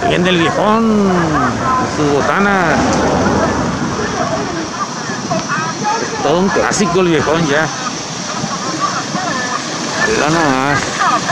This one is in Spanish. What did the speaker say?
Alguien del viejón. Sus botanas. Es todo un clásico el viejón ya. Mira nomás.